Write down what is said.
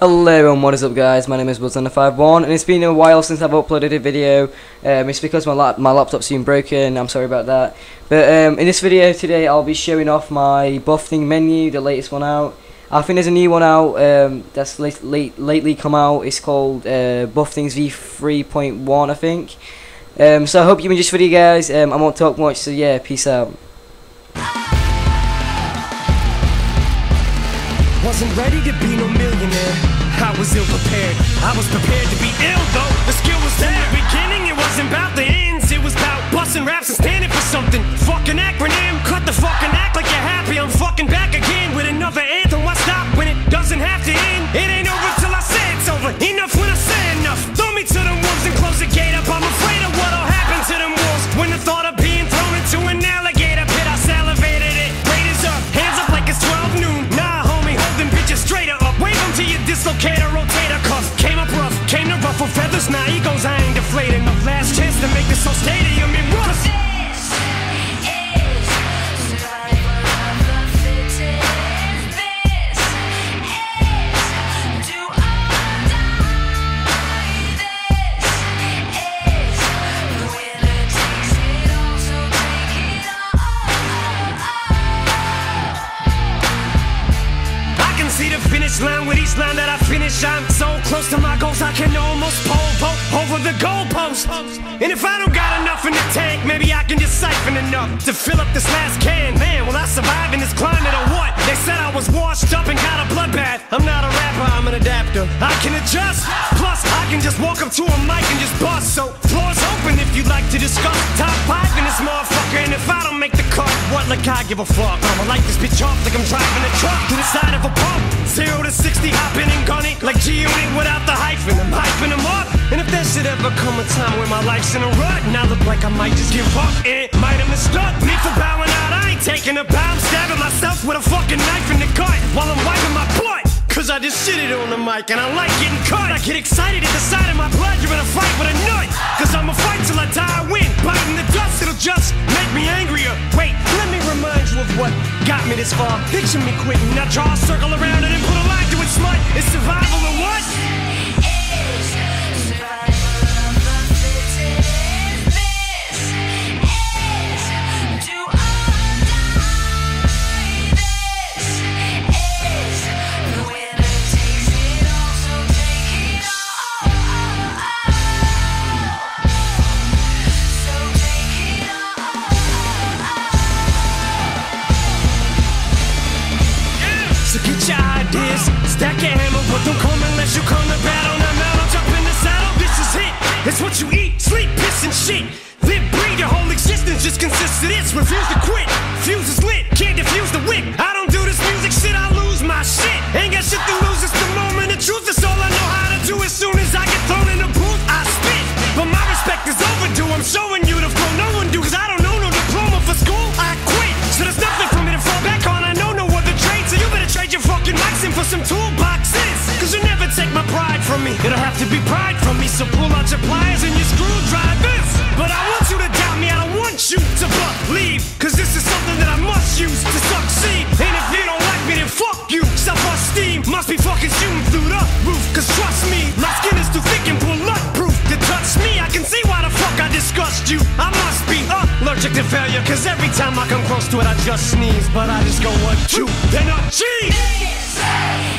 Hello and what is up guys, my name is Buzzlander51 and it's been a while since I've uploaded a video, um, it's because my, lap my laptop's been broken, I'm sorry about that. But um, in this video today I'll be showing off my Buffeting menu, the latest one out. I think there's a new one out um, that's late, late, lately come out, it's called uh, Buffeting's V3.1 I think. Um, so I hope you enjoy this video guys, I won't talk much so yeah, peace out. Wasn't ready to be no millionaire. I was ill prepared. I was prepared to be ill though. The skill was them to see the finish line with each line that I finish. I'm so close to my goals, I can almost pole vault over the goalpost. And if I don't got enough in the tank, maybe I can just siphon enough to fill up this last can. Man, will I survive in this climate or what? They said I was washed up and got a bloodbath. I'm not a rapper, I'm an adapter. I can adjust. Plus, I can just walk up to a mic and just bust. So, floor's open if you'd like to discuss. Top five in this motherfucker, and if I don't make the cut, what like I give a fuck? I'ma light this bitch off like I'm driving a truck to the side of a pump. Zero to 60, hopping and gunning like G-Unit without the hyphen. I'm hyping them up. And if there should ever come a time where my life's in a rut, and I look like I might just give up, it might have mistook me for bowing out. I ain't taking a bow, I'm stabbing myself with a fucking knife in the gut while I'm wiping my butt. Cause I just sit it on the mic and I like getting cut. I get excited at the sight of my blood. You're in a fight with a nut. Cause I'ma fight till I die, I win. Biting the dust, it'll just make me angrier. Wait, let me remind you of what got me this far. Picture me quitting. I draw a circle around it and put a line to it, smut. It's survival or what? Ideas, stack your hammer, but don't come unless you come to battle. Now up, jump in the saddle. This is it. It's what you eat, sleep, piss, and shit. Live, breathe, your whole existence just consists of this. Refuse to quit. Fuse is lit, can't defuse the wick. I don't do this music shit, I lose my shit. Ain't got shit to lose, it's the moment of truth. It's all I know how to do. As soon as I get thrown in the booth, I spit. But my respect is overdue. I'm showing some toolboxes. Cause you never take my pride from me. It'll have to be pride from me, so pull out your pliers and your screwdrivers. But I want you to doubt me, I don't want you to believe. Cause this is something that I must use to succeed. And if you don't like me, then fuck you. Self esteem must be fucking shooting through the roof. Cause trust me, my skin is too thick and bulletproof to touch me. I can see why the fuck I disgust you. I must be allergic to failure. Cause every time I come close to it, I just sneeze. But I just go one, two, then a cheese. This